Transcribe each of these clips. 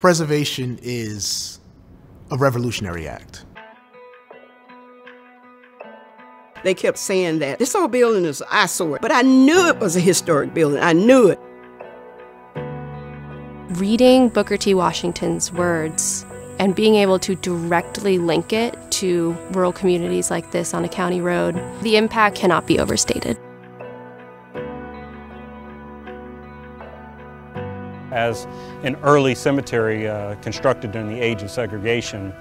Preservation is a revolutionary act. They kept saying that this old building is an eyesore, but I knew it was a historic building. I knew it. Reading Booker T. Washington's words and being able to directly link it to rural communities like this on a county road, the impact cannot be overstated. As an early cemetery uh, constructed during the age of segregation,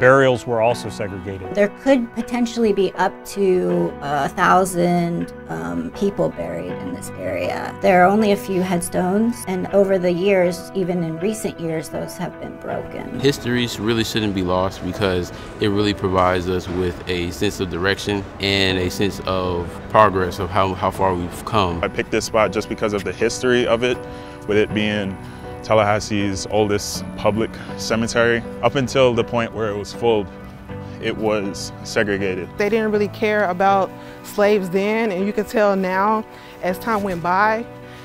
burials were also segregated. There could potentially be up to a thousand um, people buried in this area. There are only a few headstones, and over the years, even in recent years, those have been broken. Histories really shouldn't be lost because it really provides us with a sense of direction and a sense of progress of how, how far we've come. I picked this spot just because of the history of it with it being Tallahassee's oldest public cemetery. Up until the point where it was full, it was segregated. They didn't really care about slaves then, and you can tell now, as time went by,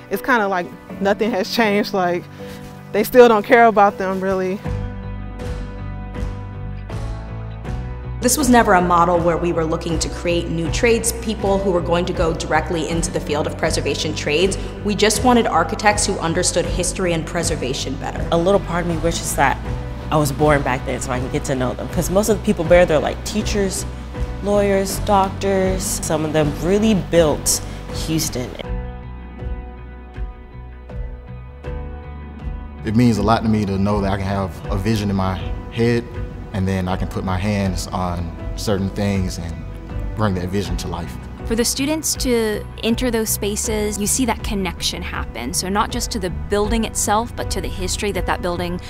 it's kind of like nothing has changed. Like, they still don't care about them, really. This was never a model where we were looking to create new tradespeople who were going to go directly into the field of preservation trades. We just wanted architects who understood history and preservation better. A little part of me wishes that I was born back then so I can get to know them. Because most of the people there, they're like teachers, lawyers, doctors. Some of them really built Houston. It means a lot to me to know that I can have a vision in my head and then I can put my hands on certain things and bring that vision to life. For the students to enter those spaces, you see that connection happen. So, not just to the building itself, but to the history that that building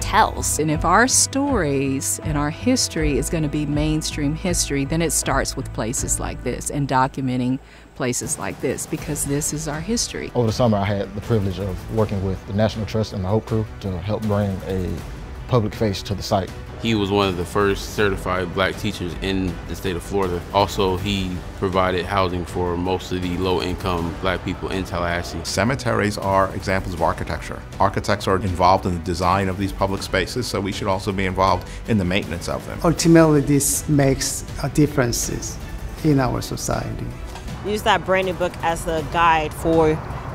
tells. And if our stories and our history is going to be mainstream history, then it starts with places like this and documenting places like this because this is our history. Over the summer, I had the privilege of working with the National Trust and the Hope Crew to help bring a public face to the site. He was one of the first certified black teachers in the state of Florida. Also, he provided housing for most of the low-income black people in Tallahassee. Cemeteries are examples of architecture. Architects are involved in the design of these public spaces, so we should also be involved in the maintenance of them. Ultimately, this makes a difference in our society. Use that brand new book as a guide for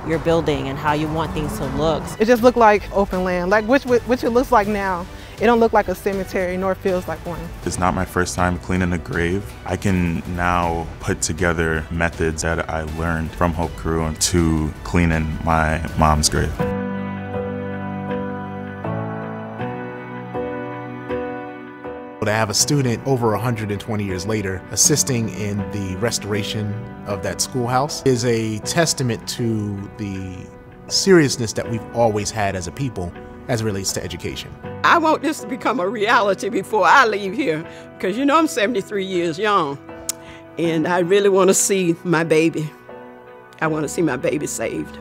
your building and how you want things to look. It just looked like open land, like which, which it looks like now. It don't look like a cemetery, nor feels like one. It's not my first time cleaning a grave. I can now put together methods that I learned from Hope Crew to cleaning my mom's grave. To have a student over 120 years later assisting in the restoration of that schoolhouse is a testament to the seriousness that we've always had as a people as it relates to education. I want this to become a reality before I leave here because you know I'm 73 years young and I really want to see my baby. I want to see my baby saved.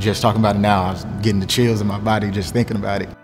Just talking about it now, I was getting the chills in my body just thinking about it.